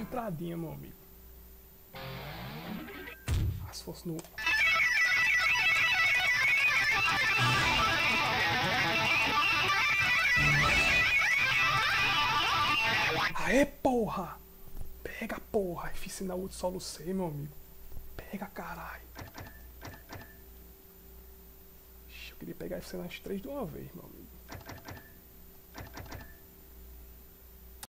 entradinha meu amigo. Ah, se fosse no. Aê, porra! Pega, porra! Fiz sinal de solo C, meu amigo. Pega, caralho. Eu queria pegar esse nas três de uma vez, meu amigo.